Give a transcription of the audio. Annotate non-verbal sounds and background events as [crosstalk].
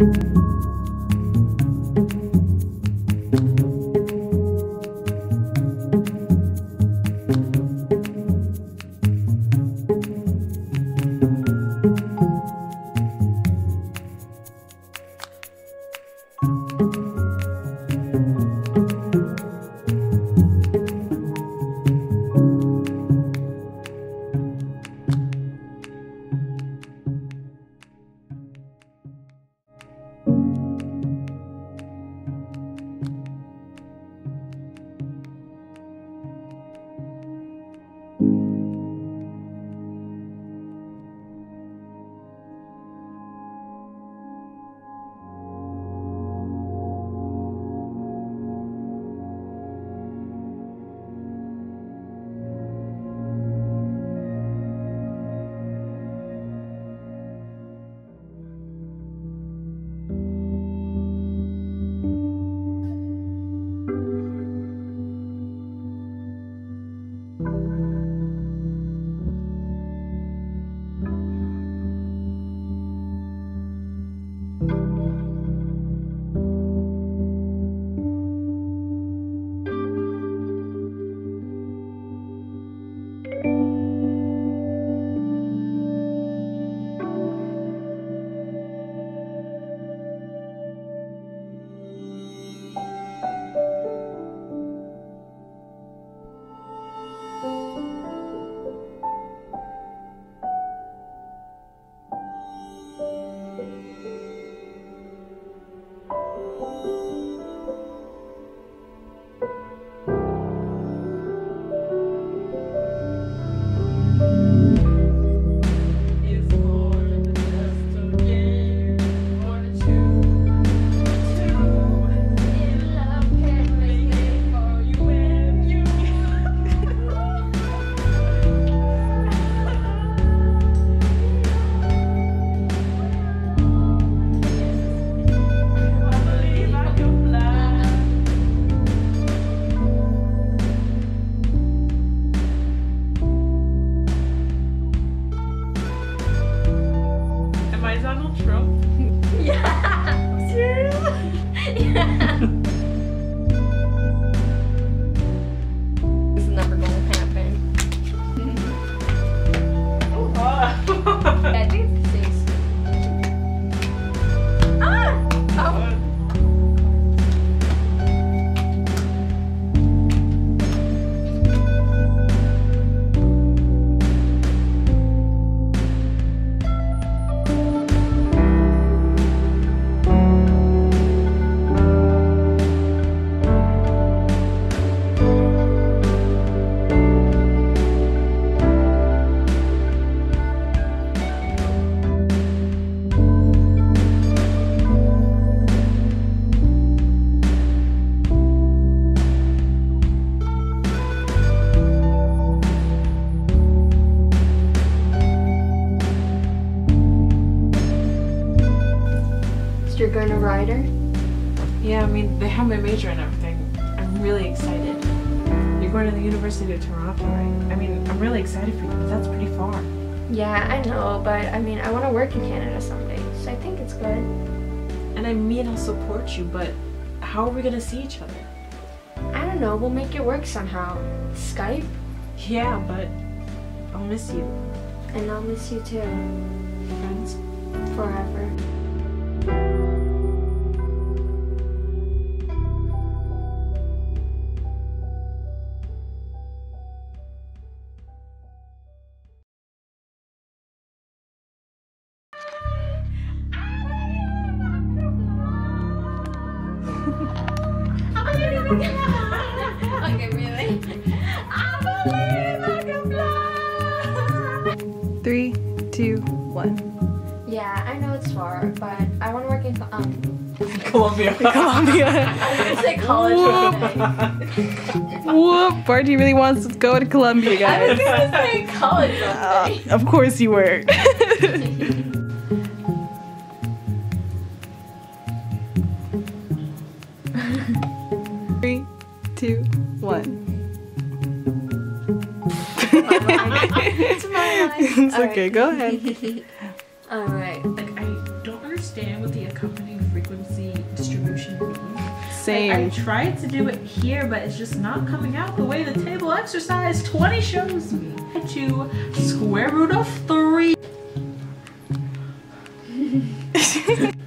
Música Am Trump? [laughs] Yeah. [laughs] yeah. This is never gonna happen. [laughs] Oh. I think you're going to ride her? Yeah, I mean, they have my major and everything. I'm really excited. You're going to the University of Toronto, right? I mean, I'm really excited for you, but that's pretty far. Yeah, I know, but I mean, I want to work in Canada someday, so I think it's good. And I mean, I'll support you, but how are we gonna see each other? I don't know, we'll make it work somehow. Skype? Yeah, but I'll miss you. And I'll miss you too. Friends? Forever. Okay, really? I believe I can fly. Three, two, one. Yeah, I know it's far, but I want to work in um. Columbia. [laughs] Columbia. I was gonna say college. one day. Whoop! Bharti really wants to go to Columbia, I was guys. gonna say college. Uh, of course you were. [laughs] [laughs] It's my line. [laughs] It's okay, go ahead. [laughs] All right. Like, I don't understand what the accompanying frequency distribution mean. Same. I, I tried to do it here, but it's just not coming out the way the table exercise 20 shows me. To square root of 3. Ten.